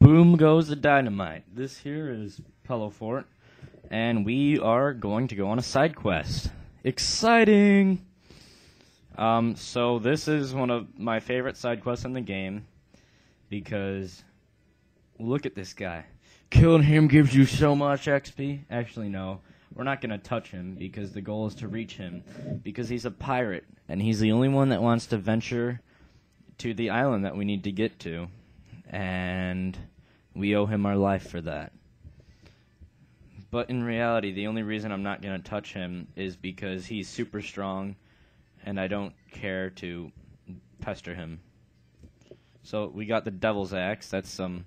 Boom goes the dynamite. This here is Pellowfort, and we are going to go on a side quest. Exciting! Um, so this is one of my favorite side quests in the game because look at this guy. Killing him gives you so much XP. Actually, no. We're not going to touch him because the goal is to reach him because he's a pirate and he's the only one that wants to venture to the island that we need to get to. And we owe him our life for that. But in reality, the only reason I'm not going to touch him is because he's super strong and I don't care to pester him. So we got the Devil's Axe. That's some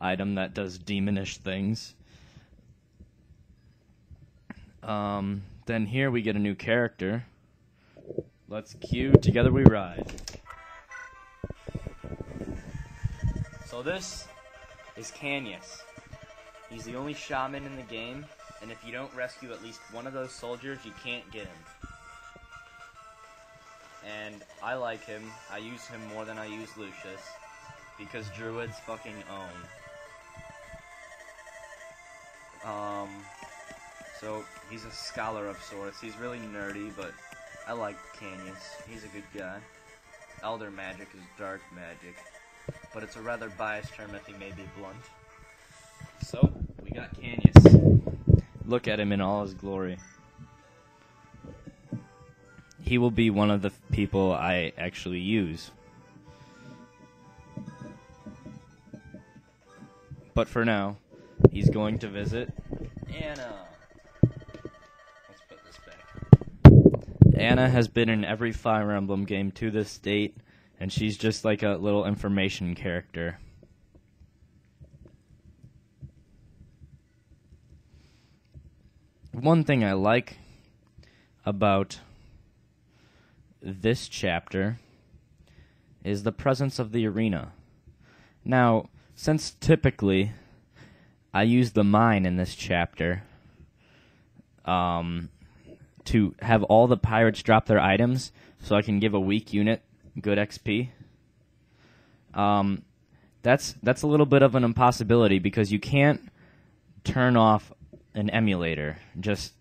item that does demonish things. Um, then here we get a new character. Let's cue Together We Ride. So this is Canas. He's the only shaman in the game, and if you don't rescue at least one of those soldiers, you can't get him. And I like him. I use him more than I use Lucius, because druids fucking own. Um, so he's a scholar of sorts. He's really nerdy, but I like Canas. He's a good guy. Elder magic is dark magic, but it's a rather biased term if he may be blunt. So we got Canas. Look at him in all his glory. He will be one of the people I actually use. But for now, he's going to visit Anna. Let's put this back. Anna has been in every Fire Emblem game to this date, and she's just like a little information character. One thing I like about this chapter is the presence of the arena. Now, since typically I use the mine in this chapter um, to have all the pirates drop their items so I can give a weak unit good XP. Um, that's that's a little bit of an impossibility because you can't turn off an emulator just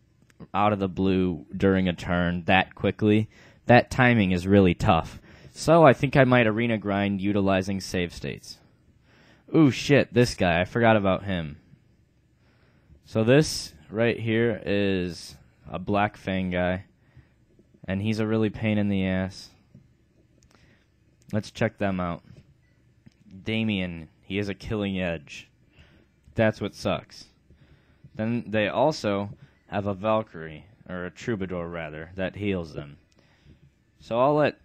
out of the blue during a turn that quickly. That timing is really tough. So I think I might arena grind utilizing save states. Ooh shit, this guy, I forgot about him. So this right here is a Black Fang guy, and he's a really pain in the ass. Let's check them out. Damian, he has a killing edge. That's what sucks. Then they also have a Valkyrie, or a Troubadour rather, that heals them. So I'll let.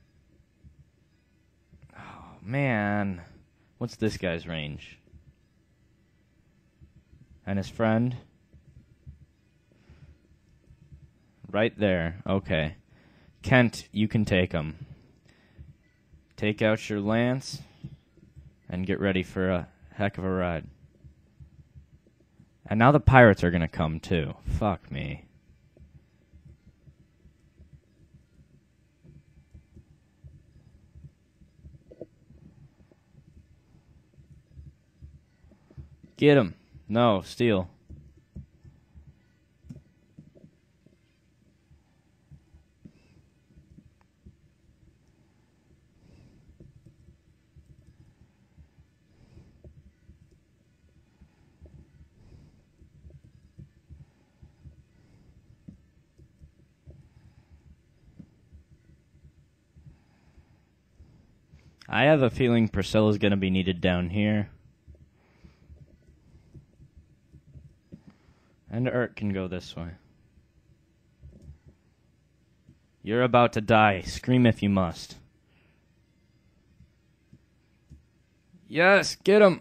Oh, man. What's this guy's range? And his friend? Right there. Okay. Kent, you can take him. Take out your lance and get ready for a heck of a ride. And now the pirates are going to come too. Fuck me. Get him. No, steal. I have a feeling Priscilla's going to be needed down here. And Erk can go this way. You're about to die. Scream if you must. Yes, get him.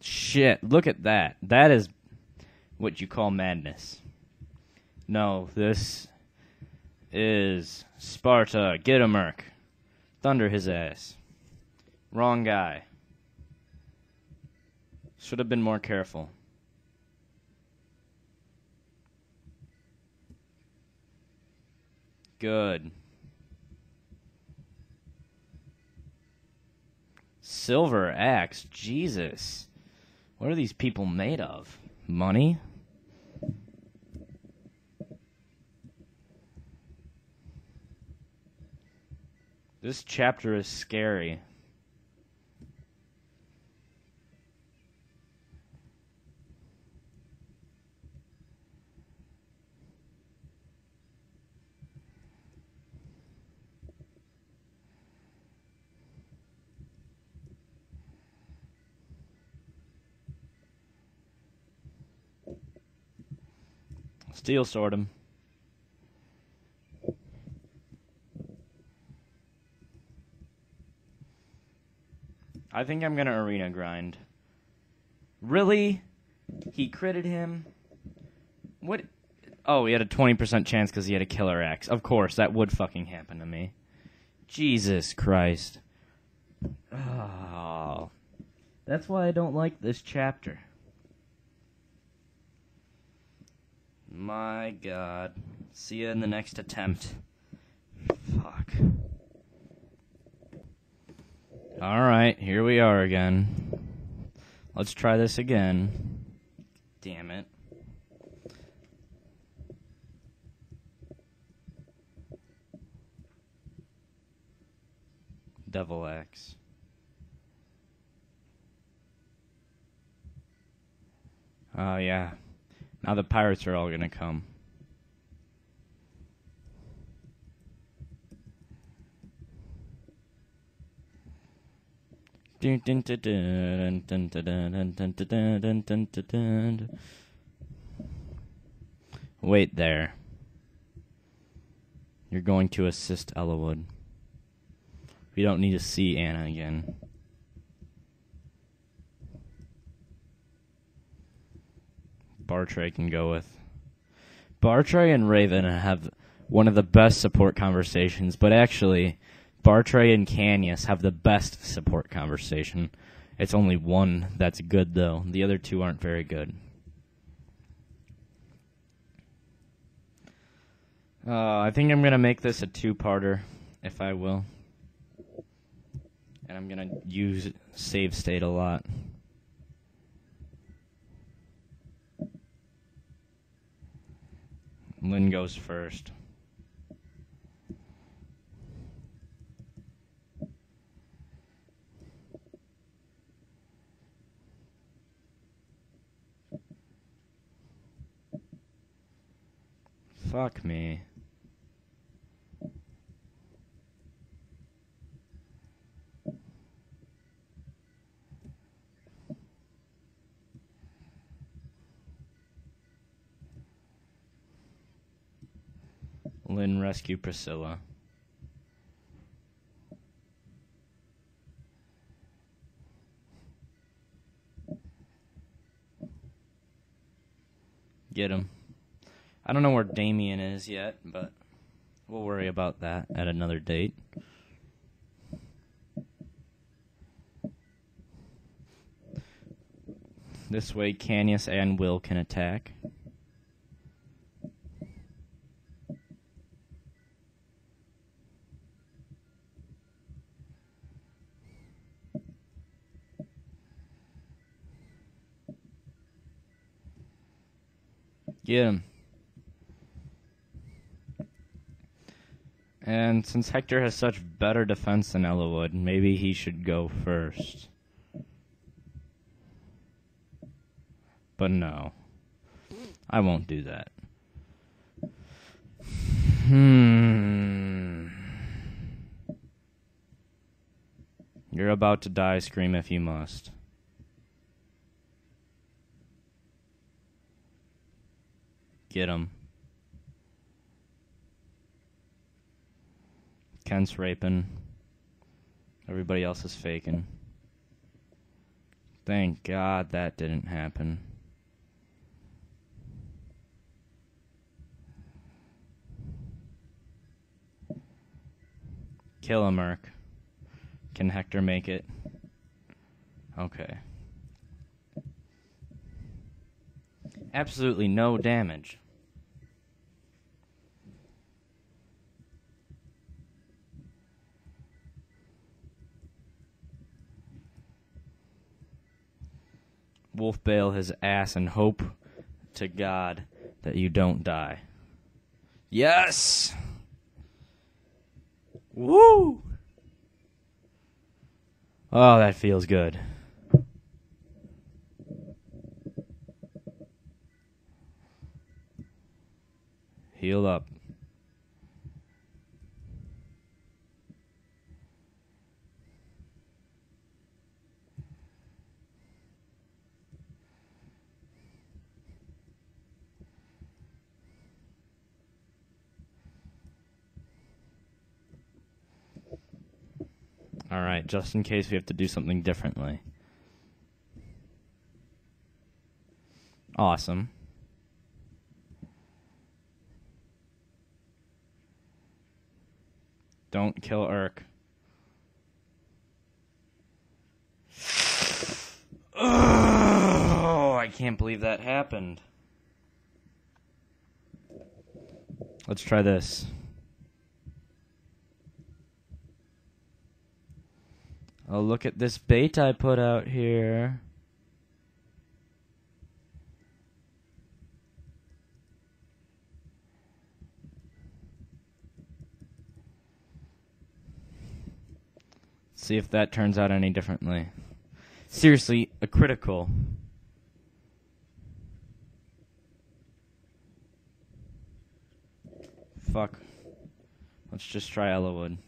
Shit, look at that. That is what you call madness. No, this is Sparta. Get him, Merc. Thunder his ass. Wrong guy. Should have been more careful. Good. Silver axe. Jesus. What are these people made of? Money? This chapter is scary. Steel sword him. I think I'm gonna arena grind. Really? He critted him. What? Oh, he had a 20% chance because he had a killer axe. Of course, that would fucking happen to me. Jesus Christ. Oh. That's why I don't like this chapter. My god. See you in the next attempt. Fuck. Alright, here we are again. Let's try this again. Damn it. Devil Axe. Oh, yeah. Now the pirates are all gonna come. Wait there. You're going to assist Eliwood. We don't need to see Anna again. Bartre can go with. Bartre and Raven have one of the best support conversations, but actually, Bartre and Canas have the best support conversation. It's only one that's good, though. The other two aren't very good. Uh, I think I'm going to make this a two parter, if I will. And I'm going to use save state a lot. Lyn goes first. Fuck me. Lyn rescue Priscilla. Get him. I don't know where Damian is yet, but we'll worry about that at another date. This way, Canas and Will can attack. Get him. And since Hector has such better defense than Eliwood, maybe he should go first. But no. I won't do that. Hmm. You're about to die, scream if you must. Get him. Kent's raping. Everybody else is faking. Thank God that didn't happen. Kill him, Merc. Can Hector make it? Okay. Absolutely no damage. Wolf bail his ass and hope to God that you don't die. Yes! Woo! Oh, that feels good. Heal up. All right, just in case we have to do something differently. Awesome. Don't kill Erk. Oh, I can't believe that happened. Let's try this. Oh, look at this bait I put out here. See if that turns out any differently. Seriously, a critical. Fuck. Let's just try Eliwood.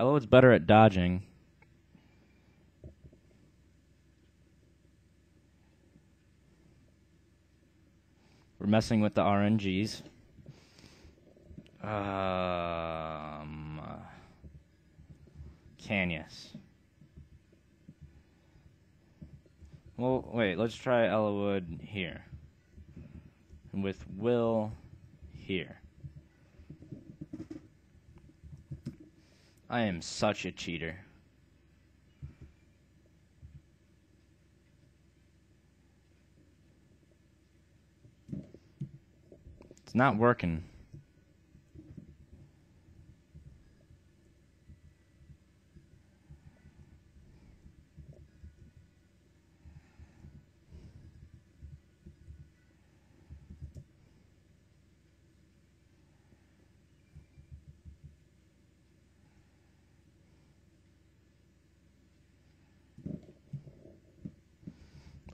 Eliwood's better at dodging. We're messing with the RNGs. Um, Canas. Well, wait, let's try Eliwood here. With Will here. I am such a cheater. It's not working.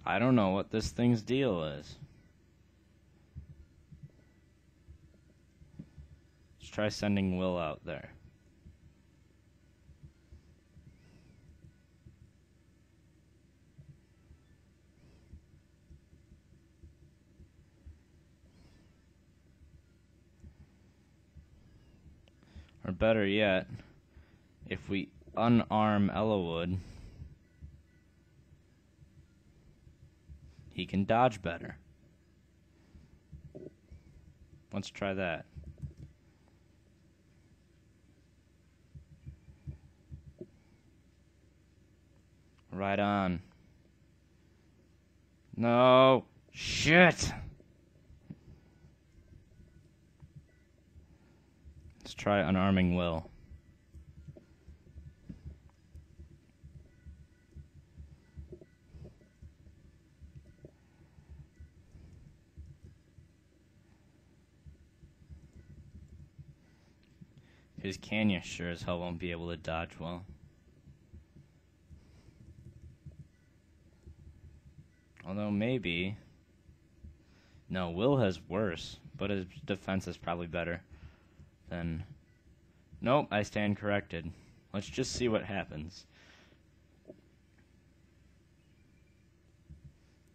I don't know what this thing's deal is. Let's try sending Will out there. Or better yet, if we unarm Eliwood. He can dodge better. Let's try that. Right on. No. Shit. Let's try unarming Will. His Canyon sure as hell won't be able to dodge well. Although maybe. No, Will has worse, but his defense is probably better than. Nope, I stand corrected. Let's just see what happens.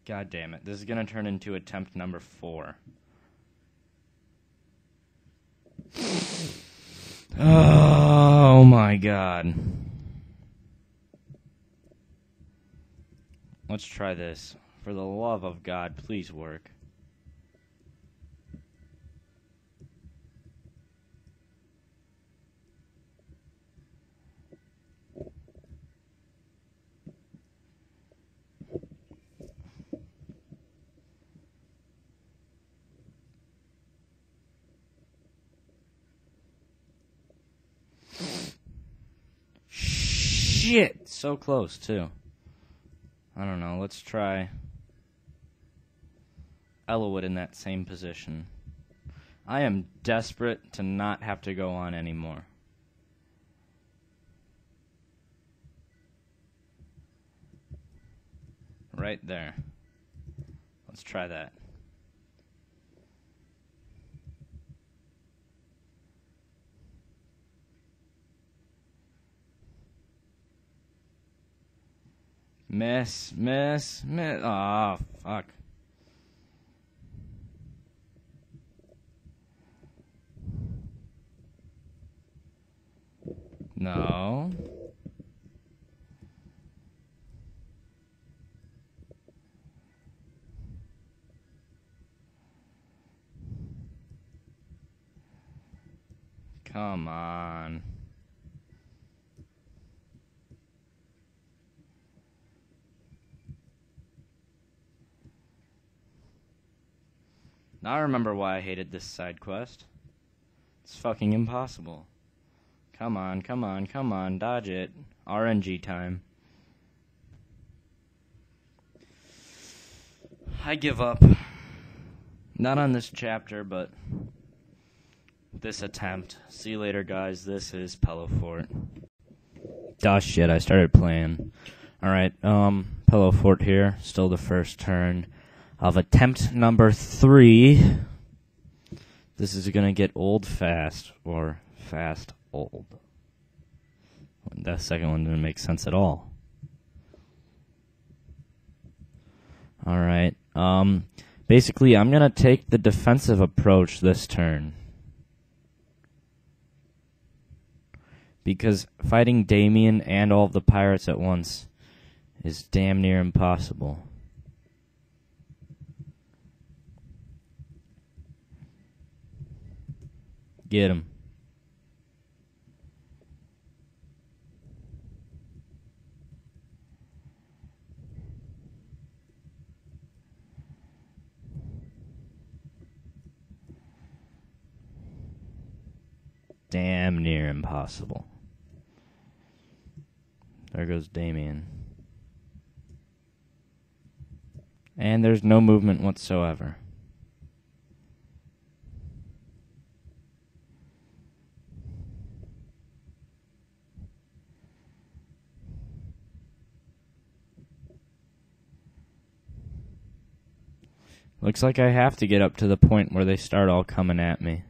God damn it. This is going to turn into attempt number four. Oh my god. Let's try this. For the love of God, please work. Shit! So close, too. I don't know. Let's try Eliwood in that same position. I am desperate to not have to go on anymore. Right there. Let's try that. Miss, miss, miss. Ah, oh, fuck. No. Come on. Now I remember why I hated this side quest. It's fucking impossible. Come on, come on, come on, dodge it. RNG time. I give up. Not on this chapter, but this attempt. See you later, guys. This is Pillow Fort. Oh shit, I started playing. Alright, um, Pillow Fort here. Still the first turn of attempt number three. This is gonna get old fast, or fast old. That second one didn't make sense at all. Alright, um, basically I'm gonna take the defensive approach this turn. Because fighting Damian and all of the pirates at once is damn near impossible. Get him. Damn near impossible. There goes Damian. And there's no movement whatsoever. Like I have to get up to the point where they start all coming at me.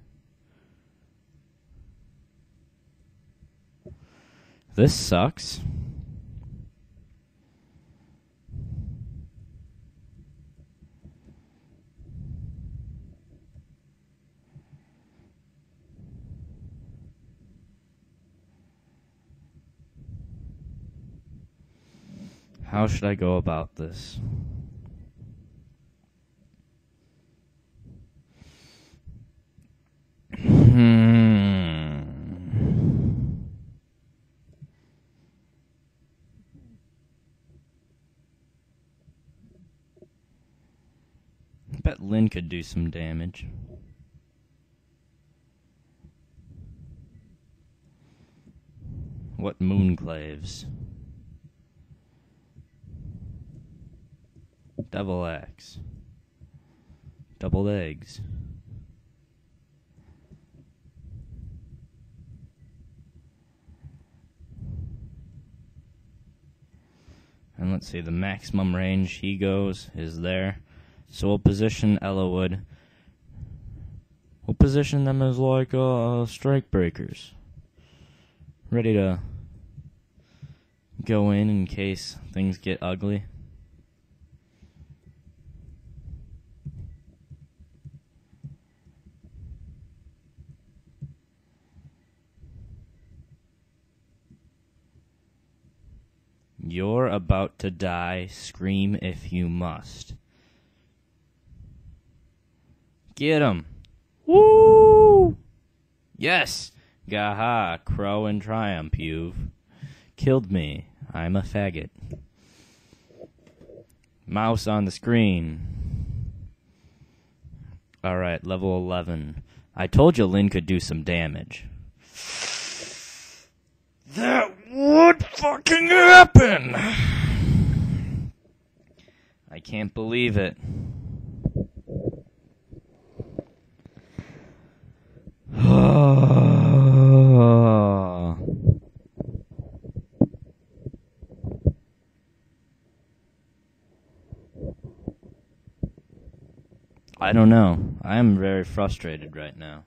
This sucks. How should I go about this? Hmm. I bet Lyn could do some damage. What moonclaves? Double axe. Doubled eggs. And let's see, the maximum range he goes is there. So we'll position Eliwood. We'll position them as like uh, strike breakers. Ready to go in in case things get ugly. You're about to die. Scream if you must. Get him. Woo! Yes! Gaha, crow in triumph, you've killed me. I'm a faggot. Mouse on the screen. Alright, level 11. I told you Lyn could do some damage. That would fucking happen? I can't believe it. I don't know. I am very frustrated right now.